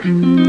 Mm-hmm.